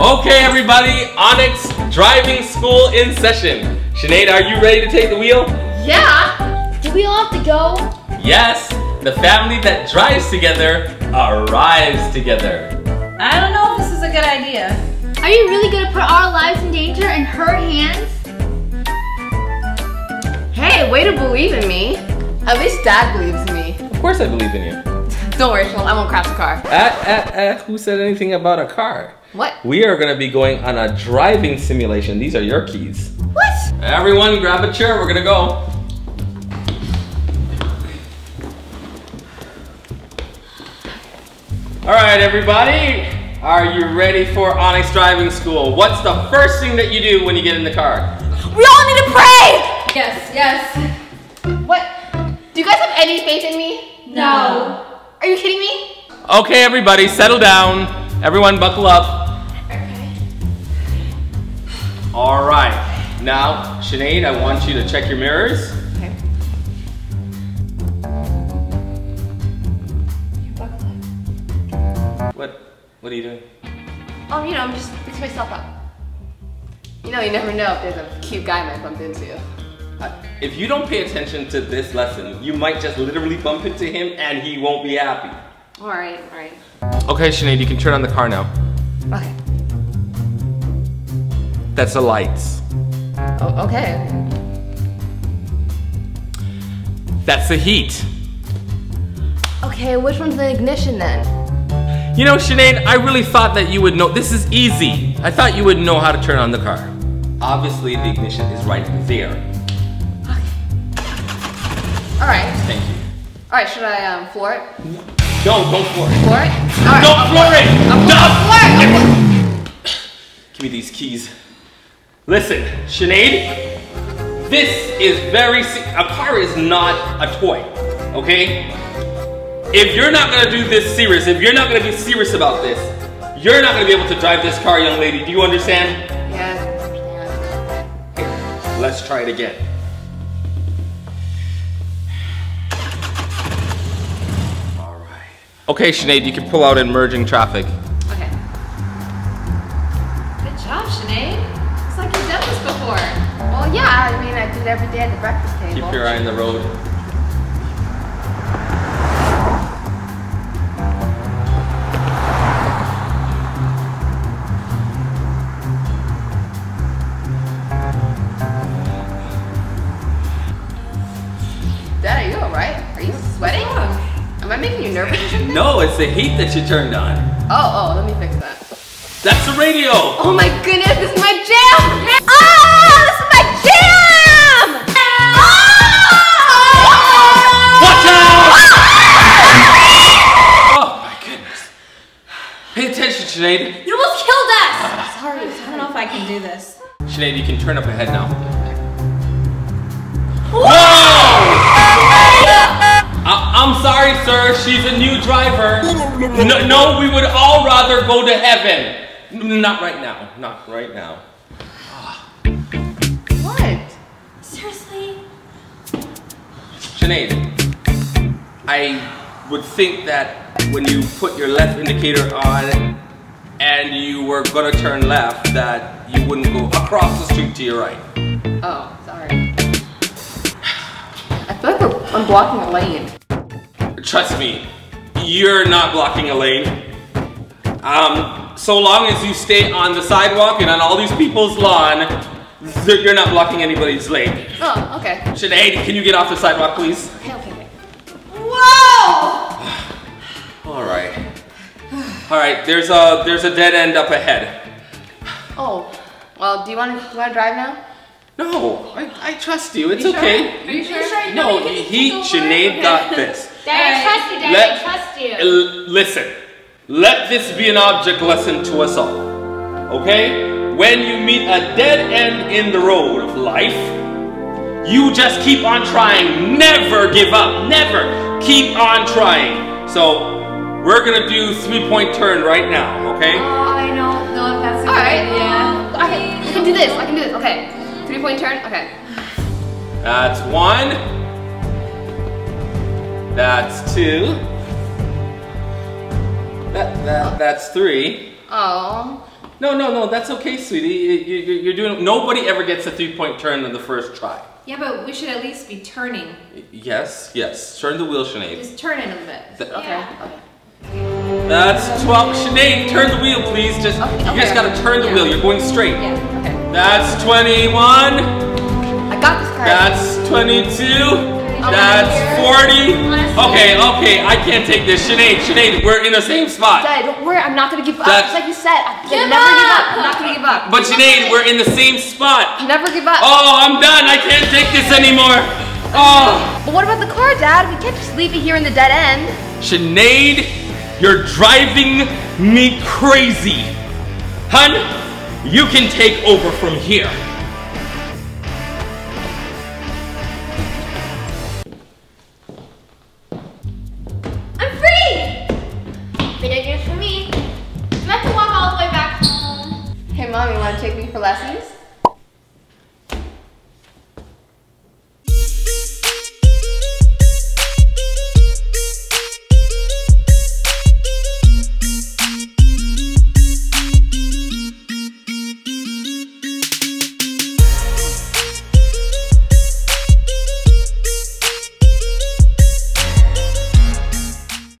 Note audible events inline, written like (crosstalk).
Okay, everybody, Onyx driving school in session. Sinead, are you ready to take the wheel? Yeah. Do we all have to go? Yes, the family that drives together arrives together. I don't know if this is a good idea. Are you really gonna put our lives in danger in her hands? Hey, way to believe in me. At least Dad believes in me. Of course I believe in you. (laughs) Don't worry, Sean, I won't crash the car. Uh, uh, uh, who said anything about a car? What? We are gonna be going on a driving simulation. These are your keys. What? Everyone grab a chair, we're gonna go. All right, everybody, are you ready for Onyx Driving School? What's the first thing that you do when you get in the car? We all need to pray! Yes, yes. What? Do you guys have any faith in me? No. Are you kidding me? Okay, everybody, settle down. Everyone buckle up. All right, now, Sinead, I want you to check your mirrors. Okay. What, what are you doing? Um, you know, I'm just fixing myself up. You know, you never know if there's a cute guy I might bump into. Uh, If you don't pay attention to this lesson, you might just literally bump into him and he won't be happy. Alright, alright. Okay, Sinead, you can turn on the car now. Okay. That's the lights. Oh, okay. That's the heat. Okay, which one's the ignition then? You know, Sinead, I really thought that you would know. This is easy. I thought you would know how to turn on the car. Obviously, the ignition is right there. Alright. Thank you. Alright, should I um floor it? No, go for it. Floor it? Alright. Don't floor it! I'm floor it! Give me these keys. Listen, Sinead, this is very, a car is not a toy, okay? If you're not gonna do this serious, if you're not gonna be serious about this, you're not gonna be able to drive this car, young lady. Do you understand? Yeah. Here, let's try it again. All right. Okay, Sinead, you can pull out in merging traffic. Yeah, I mean, I do it every day at the breakfast table. Keep your eye on the road. Dad, are you alright? Are you sweating? Am I making you nervous? (laughs) No, it's the heat that you turned on. oh, oh, let me fix that. That's the radio. Oh my Pay attention, Sinead. You almost killed us! Ah. Sorry, I don't know if I can do this. Sinead, you can turn up ahead now. Whoa! I- I'm sorry, sir. She's a new driver. No, no, we would all rather go to heaven. N- Not right now. Not right now. What? Seriously? Sinead, I would think that when you put your left indicator on and you were gonna turn left, that you wouldn't go across the street to your right. Oh, sorry. I feel like we're, I'm blocking a lane. Trust me, you're not blocking a lane. Um, so long as you stay on the sidewalk and on all these people's lawn, you're not blocking anybody's lane. Oh, okay. Sinead, can you get off the sidewalk, please? Okay, okay, okay. Whoa! All right. All right. There's a there's a dead end up ahead. Oh, well, do you want to, do you want to drive now? No, I, I trust you. It's You sure? okay. Are you sure? No, he, Sinead got this. (laughs) Daddy, I trust you, Daddy, Let- I trust you. L- listen, let this be an object lesson to us all. Okay? When you meet a dead end in the road of life, you just keep on trying. Never give up. Never. Keep on trying. So, we're gonna do three point turn right now, okay? Oh, I don't know if that's a All good right. Okay, I can do this. I can do this. Okay. Three point turn. Okay. That's one. That's two. That, that, that's three. Oh. No, no, no, that's okay, sweetie. You, you, you're doing. Nobody ever gets a three-point turn on the first try. Yeah, but we should at least be turning. Yes, yes. Turn the wheel, Sinead. Just turn it a little bit. Th- Okay. Okay. That's 12. Sinead, turn the wheel, please. Just Okay, you okay. just gotta turn the Yeah. wheel. You're going straight. Yeah. Okay. That's 21. I got this car. That's 22. I'm That's 40. Okay, okay, I can't take this. Sinead, Sinead, we're in the same spot. Daddy, don't worry. I'm not gonna give up. That's- Just like you said, I Give never give up. up. I'm not gonna give up. But Sinead, we're in the same spot. Never give up. Oh, I'm done. I can't take this anymore. Oh, But what about the car, Dad? We can't just leave it here in the dead end. Sinead, you're driving me crazy. Hun, you can take over from here. I'm free! Video games for me. I have to walk all the way back home. Hey, Mom, you wanna take me for lessons?